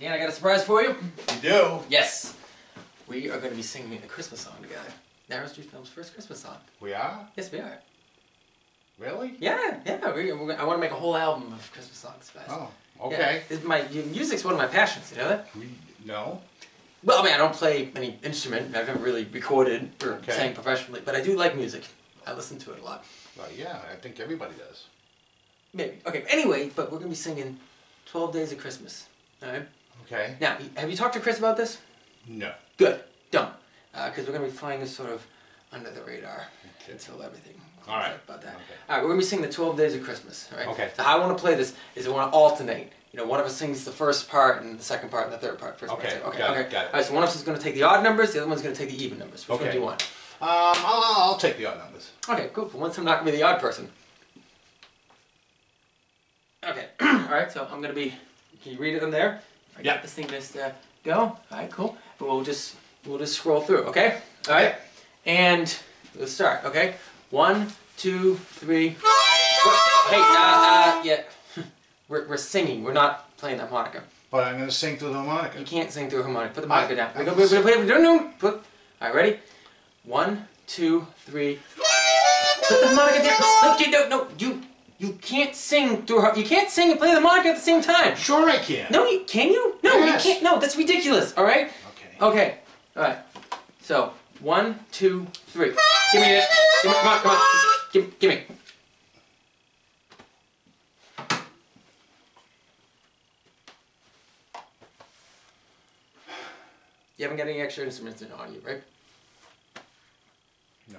Dan, I got a surprise for you. You do? Yes. We are going to be singing a Christmas song together. Narrow Street Films' first Christmas song. We are? Yes, we are. Really? Yeah, yeah. We, we're, I want to make a whole album of Christmas songs, guys. Oh, Yeah, okay. it's my music's one of my passions. You know that? We no. Well, I mean, I don't play any instrument. I've never really recorded or Okay. sang professionally, but I do like music. I listen to it a lot. Well, yeah, I think everybody does. Maybe. Okay. Anyway, but we're gonna be singing "12 Days of Christmas." All right. Okay. Now, have you talked to Chris about this? No. Good. Don't. Because we're going to be flying this sort of under the radar Okay. until everything. All right. About that. Okay. All right, we're going to be singing the 12 Days of Christmas. All right? Okay. So how I want to play this is I want to alternate. You know, one of us sings the first part and the second part and the third part. First part, Okay, second. Okay. got it, okay. got it. All right, so one of us is going to take the odd numbers, the other one's going to take the even numbers. Which one Okay. do you want? Um, I'll, I'll take the odd numbers. Okay, cool. For once I'm not going to be the odd person. Okay. All right, so I'm going to be. Can you read it in there? If I Yeah. get this thing just uh, go. All right, cool. And we'll just we'll just scroll through. Okay. All right. And let's start. Okay. One, two, three. What? Hey, uh, uh, yeah. We're, we're singing. We're not playing the harmonica. But I'm going to sing through the harmonica. You can't sing through a harmonica. Put the harmonica I- down. I Wait, can wait, sing. wait, wait, no, no. Put. All right, ready? One, two, three. Put the harmonica down. No, you- no, no, you you can't sing through. har- You can't sing and play the harmonica at the same time. Sure I can. No, you can you? No, Yes. you can't. No, that's ridiculous. All right. Okay. Okay. All right. So one, two, three. Give me it. Give me, come on, come on. Give, give me. You haven't got any extra instruments in on you, right? No.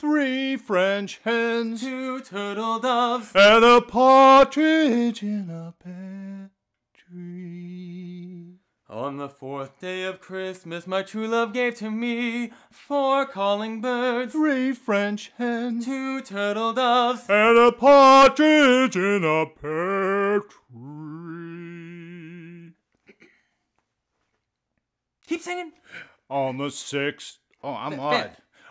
three French hens Two turtle doves. and a partridge in a pear tree. On the fourth day of Christmas, my true love gave to me four calling birds, Three French hens two turtle doves. and a partridge in a pear tree. Keep singing. On the sixth, oh, I'm Fifth. odd.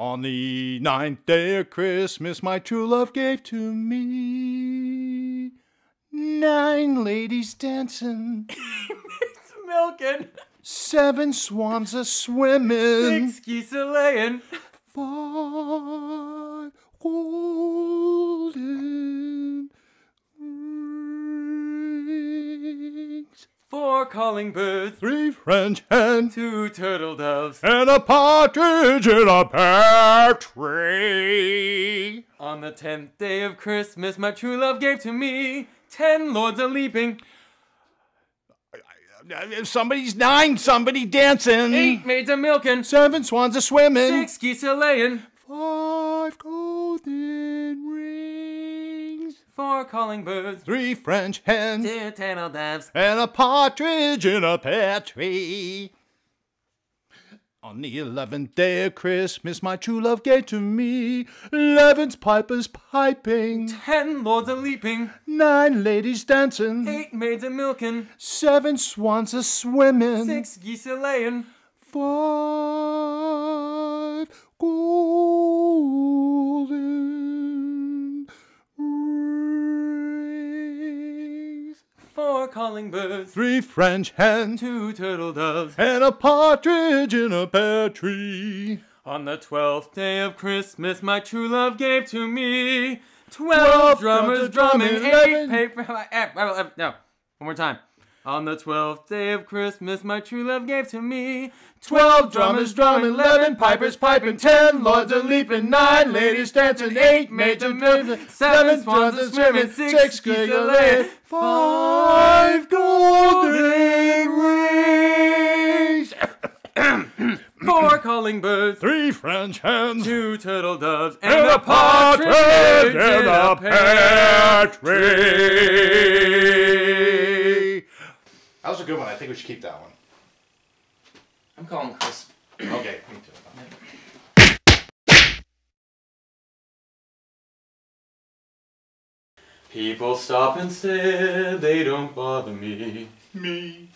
On the ninth day of Christmas, my true love gave to me nine ladies dancing, milking, seven swans a swimming. six geese a laying, five four calling birds, three French hens, two turtle doves. and a partridge in a pear tree. On the tenth day of Christmas, my true love gave to me ten lords a leaping, Uh, Somebody's nine, somebody dancing. Eight maids a milking. Seven swans a swimming. Six geese a laying. Five Four calling birds. Three French hens. Two turtle doves. And a partridge in a pear tree. On the eleventh day of Christmas, my true love gave to me eleven's pipers piping, Ten lords a leaping. nine ladies dancing, Eight maids a milking. seven swans a swimming, Six geese a laying. five calling birds. three French hens, Two turtle doves. and a partridge in a pear tree. On the twelfth day of Christmas, my true love gave to me twelve, drummers drummers drumming, drumming, eight paper. eh, eh, No, one more time. On the twelfth day of Christmas, my true love gave to me Twelve drummers drumming, eleven pipers piping, ten lords a leaping, nine ladies dancing, eight maids a milking, seven swans a swimming, six geese a laying, five four calling birds, three French hens, two turtle doves, and, and a a partridge in a pear pear tree. That was a good one. I think we should keep that one. I'm calling Chris. Okay, me too. People stop and stare, they don't bother me. Me.